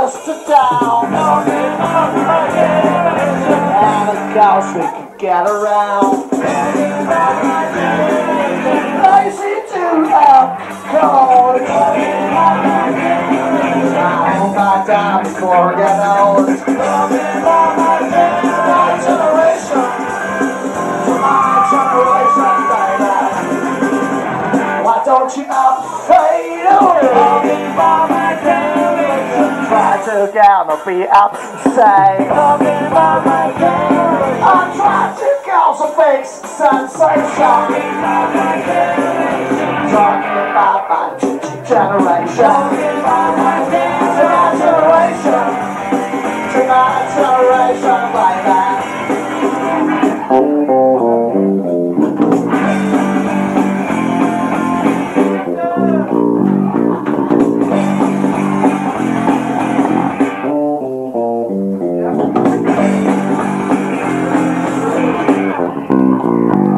Us to down. We can get around. Lazy to alcohol. Now my time before I get old. My generation. My generation. You not fade away? Try to get me be up say I'm trying to cause a big sensation Talking about my generation To my generation To my generation